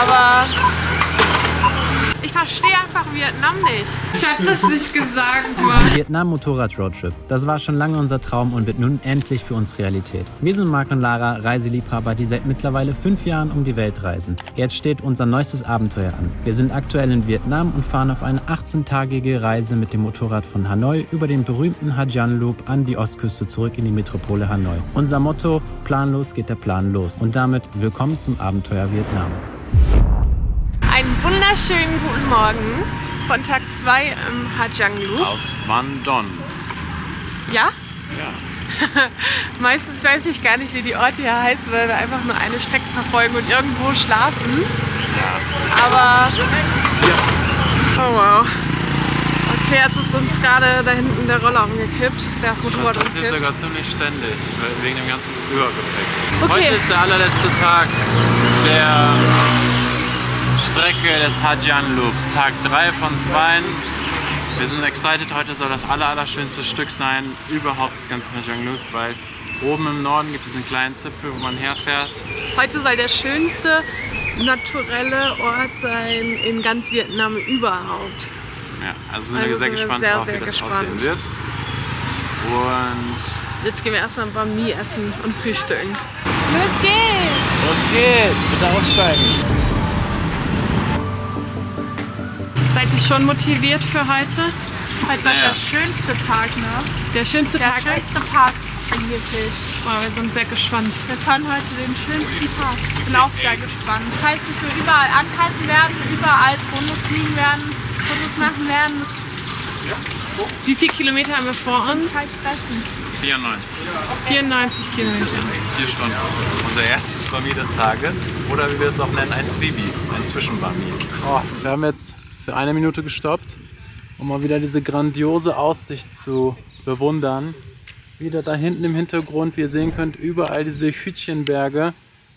Aber ich verstehe einfach Vietnam nicht. Ich habe das nicht gesagt, Mann. Vietnam Motorrad Roadtrip. Das war schon lange unser Traum und wird nun endlich für uns Realität. Wir sind Marc und Lara, Reiseliebhaber, die seit mittlerweile fünf Jahren um die Welt reisen. Jetzt steht unser neuestes Abenteuer an. Wir sind aktuell in Vietnam und fahren auf eine 18-tägige Reise mit dem Motorrad von Hanoi über den berühmten Hajian Loop an die Ostküste zurück in die Metropole Hanoi. Unser Motto: Planlos geht der Plan los. Und damit willkommen zum Abenteuer Vietnam. Einen wunderschönen guten Morgen von Tag 2 im Hajiang Loop. Aus Mandon. Ja? Ja. Meistens weiß ich gar nicht, wie die Orte hier heißen, weil wir einfach nur eine Strecke verfolgen und irgendwo schlafen. Aber. Oh wow. Okay, jetzt ist uns gerade da hinten der Roller umgekippt. Das Motorrad Das passiert sogar ziemlich ständig, wegen dem ganzen Übergepäck. Okay. Heute ist der allerletzte Tag der Strecke des Hajian Loops. Tag 3 von 2. Wir sind excited, heute soll das aller, allerschönste Stück sein, überhaupt des ganzen Hajian Loops, weil oben im Norden gibt es einen kleinen Zipfel, wo man herfährt. Heute soll der schönste naturelle Ort sein in ganz Vietnam überhaupt. Ja, also sind Also wir sehr sind gespannt sehr, drauf, sehr wie das gespannt. aussehen wird. Und Jetzt gehen wir erstmal ein Bami essen und frühstücken. Los geht's! los geht's! Bitte aussteigen! Seid ihr schon motiviert für heute? Heute war der schönste Tag, ne? Der schönste Der Tag? schönste Pass wirklich. Oh, wir sind sehr gespannt. Wir fahren heute den schönsten Pass. Bin auch sehr gespannt. Ich weiß nicht, wir überall anhalten werden, überall Runde fliegen werden, Fotos machen werden. Das Wie viele Kilometer haben wir vor uns? ist halt fressen. 94. 94 Kilometer. Vier Stunden. Unser erstes Bami des Tages. Oder wie wir es auch nennen, ein Zwiebel. Ein Zwischenbami. Oh, wir haben jetzt für eine Minute gestoppt, um mal wieder diese grandiose Aussicht zu bewundern. Wieder da hinten im Hintergrund, wie ihr sehen könnt, überall diese Hütchenberge.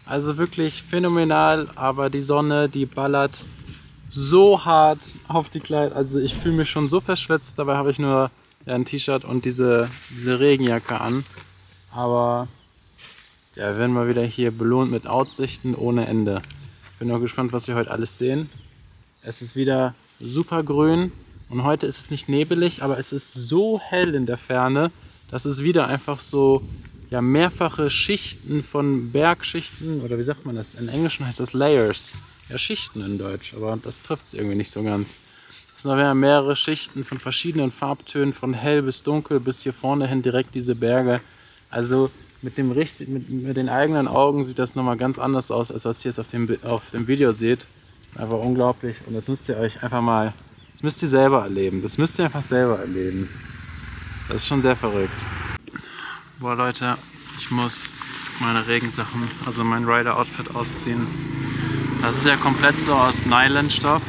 Also wirklich phänomenal, aber die Sonne, die ballert so hart auf die Kleid. Also ich fühle mich schon so verschwitzt, dabei habe ich nur ja, ein T-Shirt und diese, diese Regenjacke an. Aber ja, wir werden mal wieder hier belohnt mit Aussichten ohne Ende. Bin auch gespannt, was wir heute alles sehen. Es ist wieder super grün und heute ist es nicht nebelig, aber es ist so hell in der Ferne, dass es wieder einfach so ja, mehrfache Schichten von Bergschichten oder wie sagt man das? In Englischen heißt das Layers. Ja, Schichten in Deutsch, aber das trifft es irgendwie nicht so ganz. Es sind aber mehrere Schichten von verschiedenen Farbtönen, von hell bis dunkel bis hier vorne hin direkt diese Berge. Also mit, dem mit, mit den eigenen Augen sieht das nochmal ganz anders aus, als was ihr jetzt auf dem, auf dem Video seht. Das ist einfach unglaublich und das müsst ihr euch einfach mal, das müsst ihr selber erleben. Das müsst ihr einfach selber erleben. Das ist schon sehr verrückt. Boah Leute, ich muss meine Regensachen, also mein Rider-Outfit ausziehen. Das ist ja komplett so aus Nylonstoff,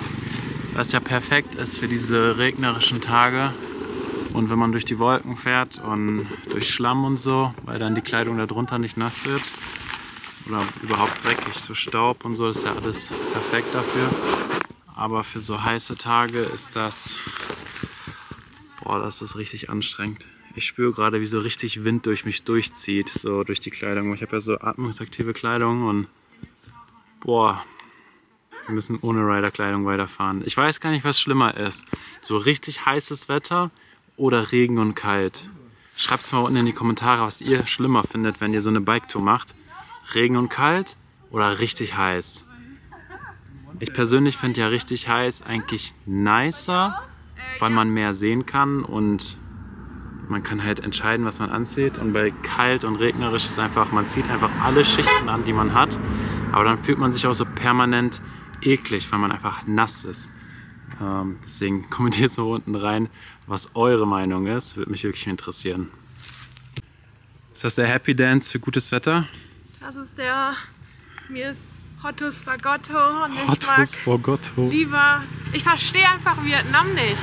was ja perfekt ist für diese regnerischen Tage. Und wenn man durch die Wolken fährt und durch Schlamm und so, weil dann die Kleidung darunter nicht nass wird oder überhaupt dreckig, so Staub und so, ist ja alles perfekt dafür. Aber für so heiße Tage ist das, boah, das ist richtig anstrengend. Ich spüre gerade, wie so richtig Wind durch mich durchzieht, so durch die Kleidung. Ich habe ja so atmungsaktive Kleidung und boah, wir müssen ohne Riderkleidung weiterfahren. Ich weiß gar nicht, was schlimmer ist. So richtig heißes Wetter oder Regen und kalt. Schreibt es mal unten in die Kommentare, was ihr schlimmer findet, wenn ihr so eine Biketour macht. Regen und kalt oder richtig heiß. Ich persönlich finde ja richtig heiß eigentlich nicer, weil man mehr sehen kann und man kann halt entscheiden, was man anzieht. Und bei kalt und regnerisch ist einfach, man zieht einfach alle Schichten an, die man hat. Aber dann fühlt man sich auch so permanent eklig, weil man einfach nass ist. Ähm, deswegen kommentiert so unten rein, was eure Meinung ist. Würde mich wirklich interessieren. Ist das der Happy Dance für gutes Wetter? Das ist der. Mir ist Hotto Spagotto und ich Otto mag lieber. Ich verstehe einfach Vietnam nicht.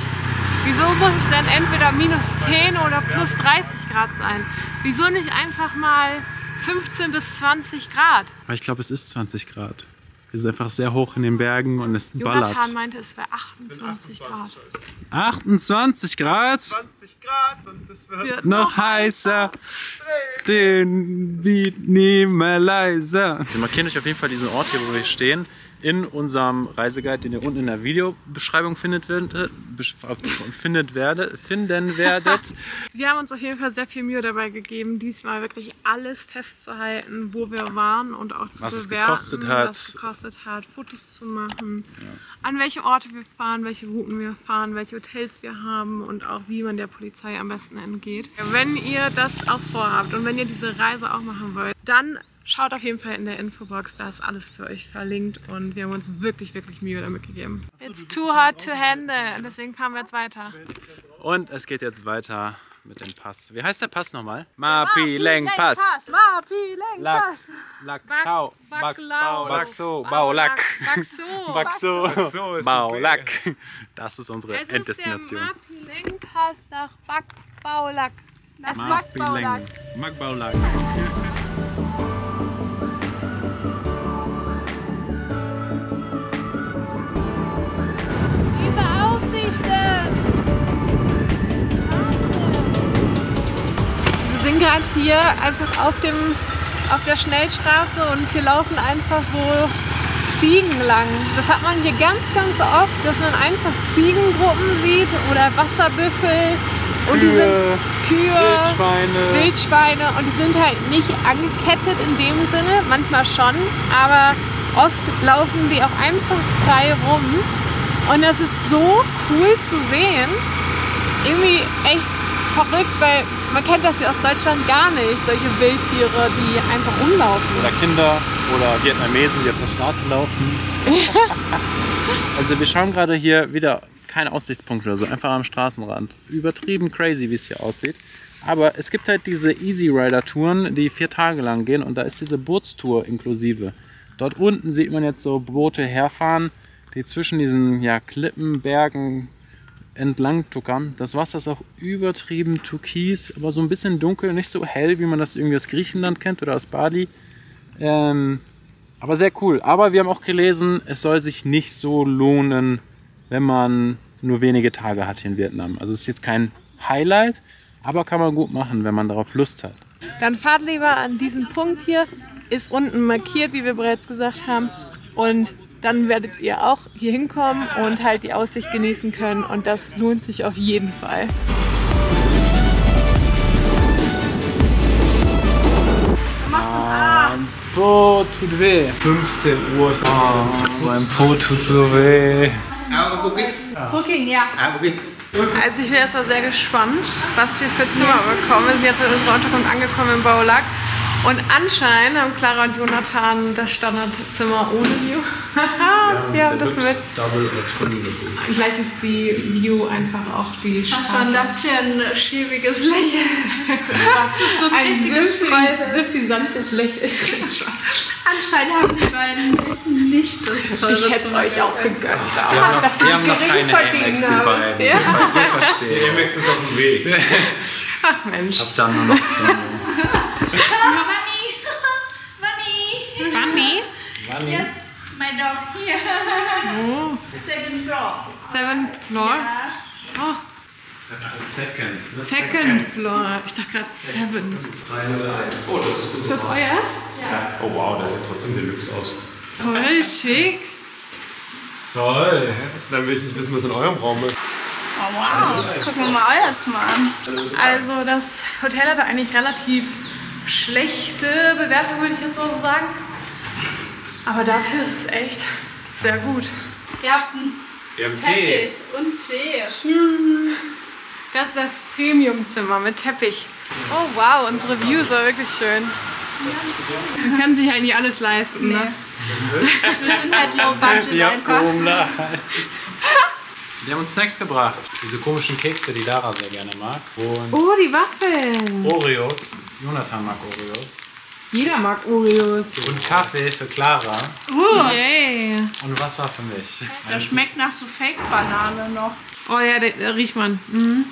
Wieso muss es denn entweder minus 10 oder plus 30 Grad sein? Wieso nicht einfach mal 15 bis 20 Grad? Aber ich glaube, es ist 20 Grad. Wir sind einfach sehr hoch in den Bergen und es ballert. Jonathan meinte, es wäre 28 Grad. 28 Grad? 20 Grad und es wird Wird noch heißer. Den Beat nie mehr leiser. Wir markieren euch auf jeden Fall diesen Ort hier, wo wir stehen. In unserem Reiseguide, den ihr unten in der Videobeschreibung findet, werdet, findet werde, finden werdet. Wir haben uns auf jeden Fall sehr viel Mühe dabei gegeben, diesmal wirklich alles festzuhalten, wo wir waren und auch zu Was es bewerten, gekostet hat. was es gekostet hat, Fotos zu machen, an welche Orte wir fahren, welche Routen wir fahren, welche Hotels wir haben und auch wie man der Polizei am besten entgeht. Wenn ihr das auch vorhabt und wenn ihr diese Reise auch machen wollt, dann schaut auf jeden Fall in der Infobox, da ist alles für euch verlinkt und wir haben uns wirklich, wirklich Mühe damit gegeben. It's too hard to handle und deswegen fahren wir jetzt weiter. Und es geht jetzt weiter mit dem Pass. Wie heißt der Pass nochmal? Mapileng Pass. Mapileng Lak, Pass. Lak, Tau. Bakso, Baulak. Bakso. Bakso, Baulak. Das ist unsere Es ist Enddestination. der Mapileng-Pass nach Bakbaulak. Das ist Bakbaulak. Bakbaulak. Sind gerade hier einfach auf, dem, auf der Schnellstraße und hier laufen einfach so Ziegen lang. Das hat man hier ganz, ganz oft, dass man einfach Ziegengruppen sieht oder Wasserbüffel. Und die sind Kühe, Wildschweine. Wildschweine und die sind halt nicht angekettet in dem Sinne, manchmal schon, aber oft laufen die auch einfach frei rum. Und das ist so cool zu sehen. Irgendwie echt verrückt, weil man kennt das ja aus Deutschland gar nicht, solche Wildtiere, die einfach rumlaufen. Oder Kinder oder Vietnamesen, die auf der Straße laufen. also wir schauen gerade hier wieder kein Aussichtspunkt oder so, einfach am Straßenrand. Übertrieben crazy, wie es hier aussieht. Aber es gibt halt diese Easy Rider Touren, die vier Tage lang gehen und da ist diese Bootstour inklusive. Dort unten sieht man jetzt so Boote herfahren, die zwischen diesen ja, Klippen, Bergen entlang tuckern. Das Wasser ist auch übertrieben türkis, aber so ein bisschen dunkel, nicht so hell, wie man das irgendwie aus Griechenland kennt oder aus Bali. Ähm, aber sehr cool. Aber wir haben auch gelesen, es soll sich nicht so lohnen, wenn man nur wenige Tage hat hier in Vietnam. Also es ist jetzt kein Highlight, aber kann man gut machen, wenn man darauf Lust hat. Dann fahrt lieber an diesem Punkt hier, ist unten markiert, wie wir bereits gesagt haben. Und dann werdet ihr auch hier hinkommen und halt die Aussicht genießen können. Und das lohnt sich auf jeden Fall. Mein Po tut weh. 15 Uhr. Oh, mein Po tut so weh. Booking, ja. Also ich bin erstmal sehr gespannt, was wir für Zimmer bekommen. Wir sind jetzt in unserer Unterkunft angekommen in Baulack. Und anscheinend haben Clara und Jonathan das Standardzimmer ohne View. haben das mit. Double gebucht. Gleich ist die View einfach auch die Was war Straße. denn das für ein schäbiges Lächeln? so ein Ein suffisantes Lächeln. Anscheinend haben die beiden nicht das teure Ich hätte es euch auch gegönnt. Wir haben noch, das wir haben noch keine Amex, die beiden. wisst ihr? Versteht. Amex ist auf dem Weg. Ach Mensch. Hab dann nur noch Money! Bunny? Yes, my dog here. Second floor. Seventh Floor? Oh, Second. Second Floor. Ich dachte gerade Seventh. Oh, das ist gut. Ist das euers? Oh wow, das sieht trotzdem Deluxe aus. Voll schick. Toll. Dann will ich nicht wissen, was in eurem Raum ist. Oh wow. Gucken wir mal euer Zimmer an. Also das Hotel hatte eigentlich relativ schlechte Bewertung, würde ich jetzt mal so sagen. Aber dafür ist es echt sehr gut. Ihr habt einen Wir haben Teppich und Tee. Das ist das Premiumzimmer mit Teppich. Oh wow, unsere View ist aber wirklich schön. Man kann sich halt nicht alles leisten, ne? Wir sind halt low budget einfach. Die haben uns Snacks gebracht. Diese komischen Kekse, die Lara sehr gerne mag. Und Oh, die Waffeln. Oreos. Jonathan mag Oreos. Jeder mag Oreos. Und Kaffee für Clara. Yay. Und Wasser für mich. Das schmeckt nach so Fake-Banane noch. Oh ja, da, riecht man. Mhm.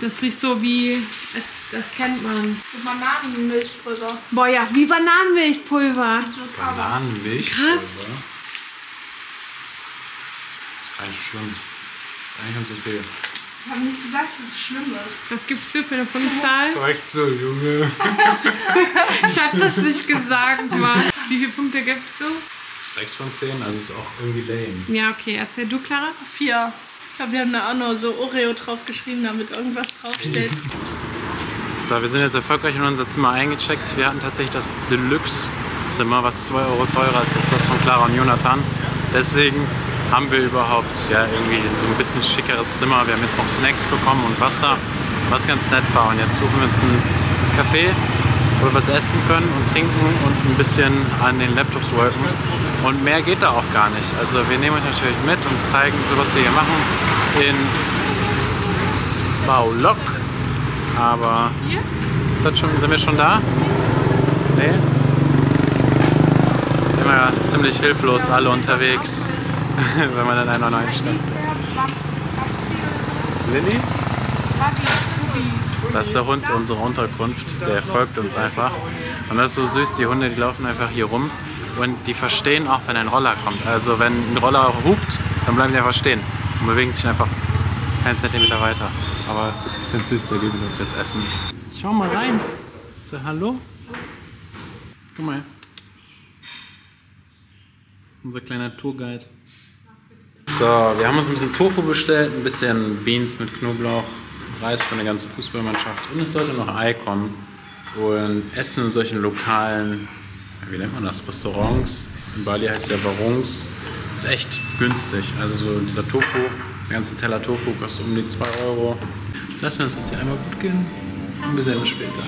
Das riecht so wie, es, das kennt man. So Bananenmilchpulver. Boah ja, wie Bananenmilchpulver. So Cover. Bananenmilch. Krass. Ist gar nicht so schlimm. Ist eigentlich ganz okay. Ich habe nicht gesagt, dass es schlimm ist. Was gibst du für eine Punktzahl? Korrekt so, Junge. Ich hab das nicht gesagt, Mann. Wie viele Punkte gibst du? 6 von 10, also ist auch irgendwie lame. Ja, okay. Erzähl du, Clara. Vier. Ich glaube, wir haben da auch nur so Oreo drauf geschrieben, damit irgendwas draufsteht. So, wir sind jetzt erfolgreich in unser Zimmer eingecheckt. Wir hatten tatsächlich das Deluxe-Zimmer, was 2 Euro teurer ist als das von Clara und Jonathan. Deswegen haben wir überhaupt ja irgendwie so ein bisschen schickeres Zimmer. Wir haben jetzt noch Snacks bekommen und Wasser, was ganz nett war. Und jetzt suchen wir uns einen Café, wo wir was essen können und trinken und ein bisschen an den Laptops worken. Und mehr geht da auch gar nicht. Also wir nehmen euch natürlich mit und zeigen so, was wir hier machen in Baulok. Aber ist das schon, sind wir schon da? Nee? Immer ziemlich hilflos alle unterwegs, wenn man in einer neuen Stadt. Lilly? Das ist der Hund unserer Unterkunft, der folgt uns einfach. Und das ist so süß, die Hunde, die laufen einfach hier rum und die verstehen auch, wenn ein Roller kommt. Also wenn ein Roller hupt, dann bleiben die einfach stehen und bewegen sich einfach keinen Zentimeter weiter. Aber ich finde süß, der geben uns jetzt Essen. Schau mal rein. So, hallo? Guck mal. Unser kleiner Tourguide. So, wir haben uns ein bisschen Tofu bestellt, ein bisschen Beans mit Knoblauch, Reis für eine ganze Fußballmannschaft und es sollte noch Ei kommen. Und Essen in solchen lokalen, wie nennt man das, Restaurants, in Bali heißt es ja Barungs, ist echt günstig. Also so dieser Tofu, der ganze Teller Tofu kostet um die 2 Euro. Lassen wir uns das hier einmal gut gehen und wir sehen uns später.